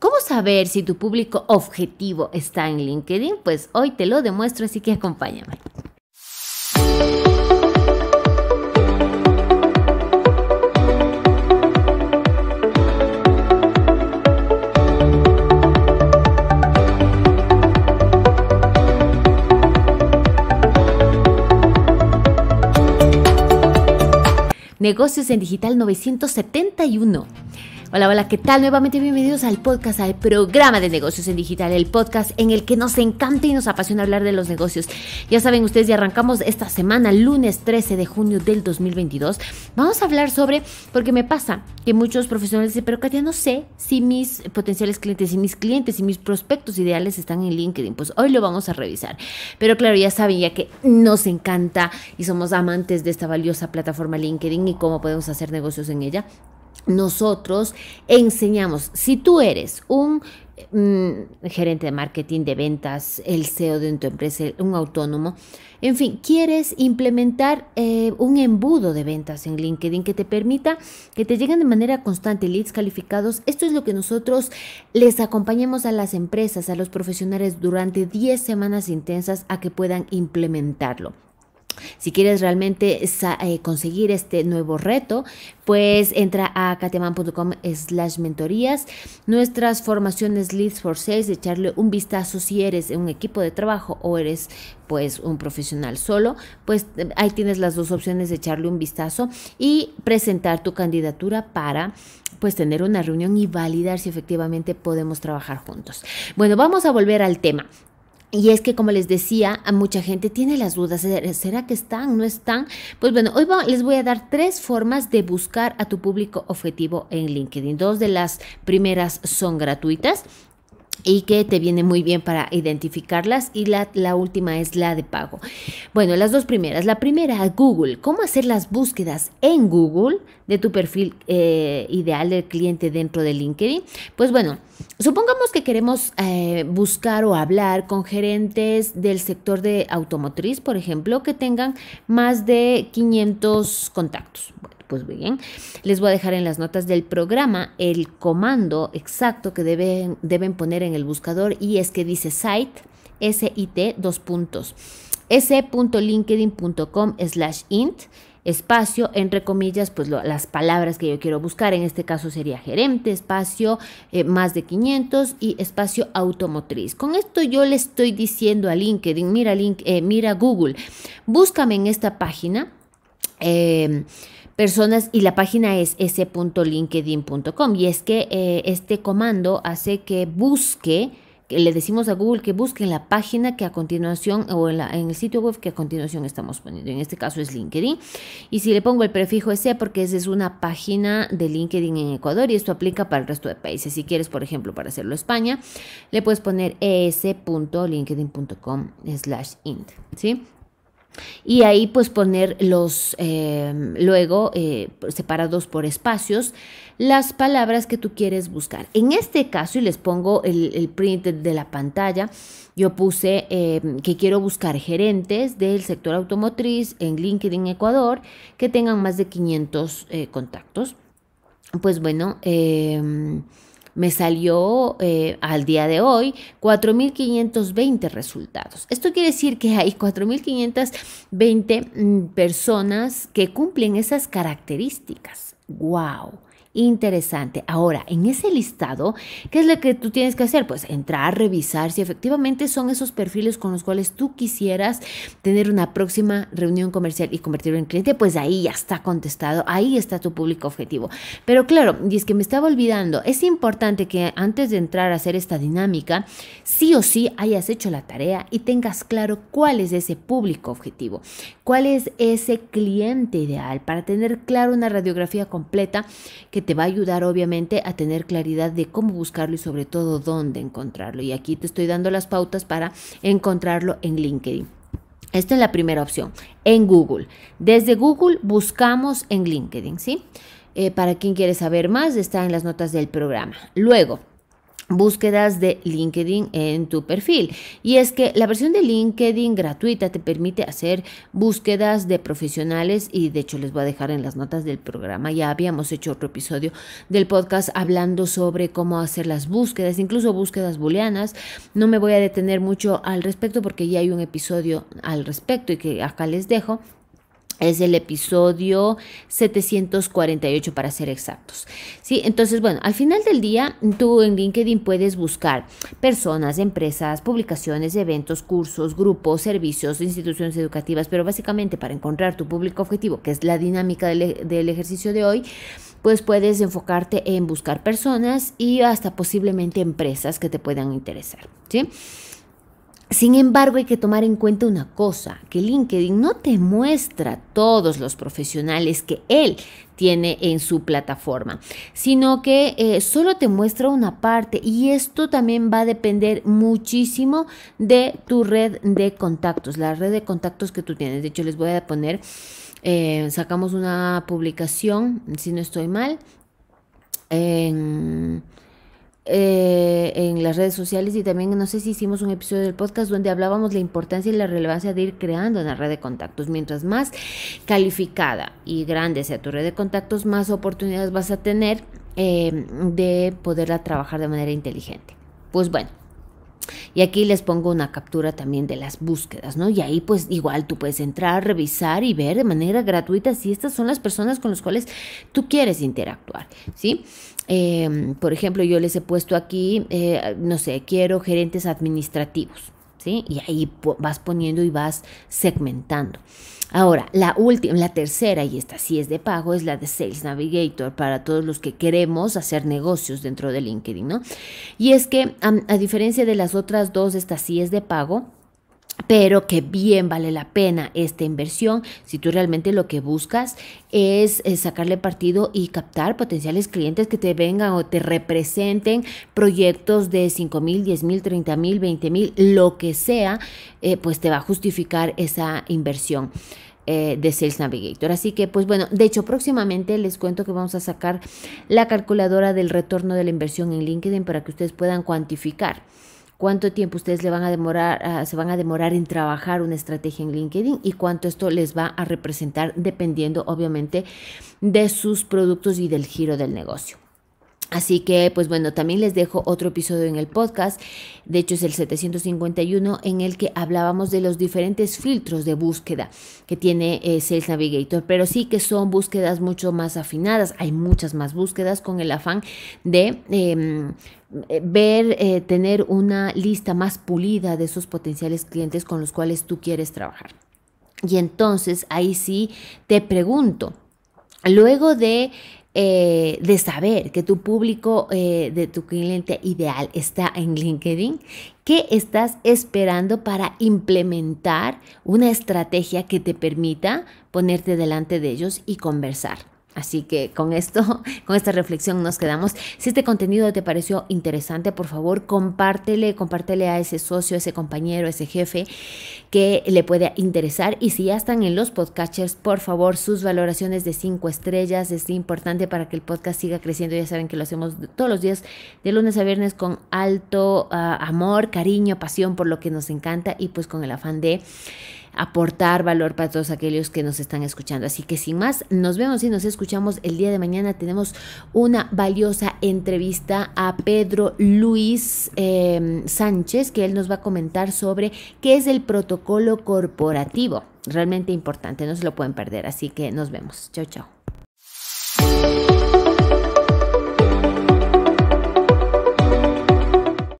¿Cómo saber si tu público objetivo está en LinkedIn? Pues hoy te lo demuestro, así que acompáñame. Negocios en Digital 971. Hola, hola, ¿qué tal? Nuevamente bienvenidos al podcast, al programa de negocios en digital, el podcast en el que nos encanta y nos apasiona hablar de los negocios. Ya saben ustedes, ya arrancamos esta semana, lunes 13 de junio del 2022. Vamos a hablar sobre, porque me pasa que muchos profesionales dicen, pero Katia, no sé si mis potenciales clientes, si mis clientes y mis prospectos ideales están en LinkedIn. Pues hoy lo vamos a revisar. Pero claro, ya saben, ya que nos encanta y somos amantes de esta valiosa plataforma LinkedIn y cómo podemos hacer negocios en ella nosotros enseñamos, si tú eres un mm, gerente de marketing, de ventas, el CEO de tu empresa, un autónomo, en fin, quieres implementar eh, un embudo de ventas en LinkedIn que te permita que te lleguen de manera constante leads calificados. Esto es lo que nosotros les acompañamos a las empresas, a los profesionales durante 10 semanas intensas a que puedan implementarlo. Si quieres realmente eh, conseguir este nuevo reto, pues entra a kateman.com slash mentorías. Nuestras formaciones Leads for Sales, echarle un vistazo si eres un equipo de trabajo o eres pues un profesional solo, pues ahí tienes las dos opciones de echarle un vistazo y presentar tu candidatura para pues tener una reunión y validar si efectivamente podemos trabajar juntos. Bueno, vamos a volver al tema. Y es que, como les decía, a mucha gente tiene las dudas, ¿será que están? ¿No están? Pues bueno, hoy les voy a dar tres formas de buscar a tu público objetivo en LinkedIn. Dos de las primeras son gratuitas y que te viene muy bien para identificarlas y la, la, última es la de pago. Bueno, las dos primeras. La primera, Google. ¿Cómo hacer las búsquedas en Google de tu perfil eh, ideal del cliente dentro de LinkedIn? Pues bueno, supongamos que queremos eh, buscar o hablar con gerentes del sector de automotriz, por ejemplo, que tengan más de 500 contactos. Pues bien, les voy a dejar en las notas del programa el comando exacto que deben, deben poner en el buscador y es que dice site, S-I-T, dos puntos, s.linkedin.com slash int, espacio, entre comillas, pues las palabras que yo quiero buscar, en este caso sería gerente, espacio, eh, más de 500 y espacio automotriz. Con esto yo le estoy diciendo a LinkedIn, mira, eh, mira Google, búscame en esta página. Eh, personas y la página es s.linkedin.com y es que eh, este comando hace que busque le decimos a Google que busque en la página que a continuación o en, el sitio web que a continuación estamos poniendo. En este caso es LinkedIn. Y si le pongo el prefijo S porque esa es una página de LinkedIn en Ecuador y esto aplica para el resto de países. Si quieres, por ejemplo, para hacerlo España, le puedes poner es.linkedin.com slash int. ¿Sí? Y ahí pues poner los, eh, luego eh, separados por espacios, las palabras que tú quieres buscar. En este caso, y les pongo el, print de la pantalla, yo puse eh, que quiero buscar gerentes del sector automotriz en LinkedIn Ecuador que tengan más de 500 contactos. Pues bueno, me salió eh, al día de hoy 4.520 resultados. Esto quiere decir que hay 4.520 mm, personas que cumplen esas características. ¡Wow! Interesante. Ahora, en ese listado, ¿qué es lo que tú tienes que hacer? Pues entrar, revisar si efectivamente son esos perfiles con los cuales tú quisieras tener una próxima reunión comercial y convertirlo en cliente, pues ahí ya está contestado, ahí está tu público objetivo. Pero claro, y es que me estaba olvidando, es importante que antes de entrar a hacer esta dinámica, sí o sí hayas hecho la tarea y tengas claro cuál es ese público objetivo, cuál es ese cliente ideal para tener claro una radiografía completa que te va a ayudar obviamente a tener claridad de cómo buscarlo y sobre todo dónde encontrarlo. Y aquí te estoy dando las pautas para encontrarlo en LinkedIn. Esta es la primera opción, en Google. Desde Google buscamos en LinkedIn, ¿sí? Eh, para quien quiere saber más, está en las notas del programa. Luego, búsquedas de LinkedIn en tu perfil. Y es que la versión de LinkedIn gratuita te permite hacer búsquedas de profesionales y de hecho les voy a dejar en las notas del programa. Ya habíamos hecho otro episodio del podcast hablando sobre cómo hacer las búsquedas, incluso búsquedas booleanas. No me voy a detener mucho al respecto porque ya hay un episodio al respecto y que acá les dejo es el episodio 748 para ser exactos. ¿Sí? Entonces, bueno, al final del día, tú en LinkedIn puedes buscar personas, empresas, publicaciones, eventos, cursos, grupos, servicios, instituciones educativas, pero básicamente para encontrar tu público objetivo, que es la dinámica del, del ejercicio de hoy, pues puedes enfocarte en buscar personas y hasta posiblemente empresas que te puedan interesar. ¿Sí? Sin embargo, hay que tomar en cuenta una cosa, que LinkedIn no te muestra todos los profesionales que él tiene en su plataforma, sino que eh, solo te muestra una parte y esto también va a depender muchísimo de tu red de contactos, la red de contactos que tú tienes. De hecho, les voy a poner, eh, sacamos una publicación, si no estoy mal, eh, en las redes sociales y también no sé si hicimos un episodio del podcast donde hablábamos la importancia y la relevancia de ir creando una red de contactos. Mientras más calificada y grande sea tu red de contactos, más oportunidades vas a tener eh, de poderla trabajar de manera inteligente. Pues bueno, y aquí les pongo una captura también de las búsquedas, ¿no? Y ahí pues igual tú puedes entrar, revisar y ver de manera gratuita si estas son las personas con las cuales tú quieres interactuar, ¿sí? Em, por ejemplo, yo les he puesto aquí, eh, no sé, quiero gerentes administrativos, Y ahí vas poniendo y vas segmentando. Ahora, la última, la tercera, y esta sí es de pago, es la de Sales Navigator para todos los que queremos hacer negocios dentro de LinkedIn, ¿no? Y es que, a, diferencia de las otras dos, esta sí es de pago, pero que bien vale la pena esta inversión si tú realmente lo que buscas es, sacarle partido y captar potenciales clientes que te vengan o te representen proyectos de 5 mil, 10 mil, 30 mil, 20 mil, lo que sea, eh, pues te va a justificar esa inversión eh, de Sales Navigator. Así que, pues bueno, de hecho, próximamente les cuento que vamos a sacar la calculadora del retorno de la inversión en LinkedIn para que ustedes puedan cuantificar cuánto tiempo ustedes le van a demorar, ah, se van a demorar en trabajar una estrategia en LinkedIn y cuánto esto les va a representar dependiendo obviamente de sus productos y del giro del negocio. Así que, pues bueno, también les dejo otro episodio en el podcast, de hecho es el 751, en el que hablábamos de los diferentes filtros de búsqueda que tiene eh, Sales Navigator, pero sí que son búsquedas mucho más afinadas, hay muchas más búsquedas con el afán de em, ver, eh, tener una lista más pulida de esos potenciales clientes con los cuales tú quieres trabajar. Y entonces ahí sí te pregunto, luego de eh, de saber que tu público eh, de tu cliente ideal está en LinkedIn, ¿qué estás esperando para implementar una estrategia que te permita ponerte delante de ellos y conversar? Así que con esto, con esta reflexión nos quedamos. Si este contenido te pareció interesante, por favor, compártele, compártele a ese socio, ese compañero, ese jefe que le pueda interesar. Y si ya están en los podcasters, por favor, sus valoraciones de cinco estrellas es importante para que el podcast siga creciendo. Ya saben que lo hacemos todos los días, de lunes a viernes, con alto ah, amor, cariño, pasión por lo que nos encanta y pues con el afán de aportar valor para todos aquellos que nos están escuchando. Así que sin más, nos vemos y nos escuchamos el día de mañana. Tenemos una valiosa entrevista a Pedro Luis em, Sánchez, que él nos va a comentar sobre qué es el protocolo corporativo. Realmente importante, no se lo pueden perder. Así que nos vemos. Chao, chao.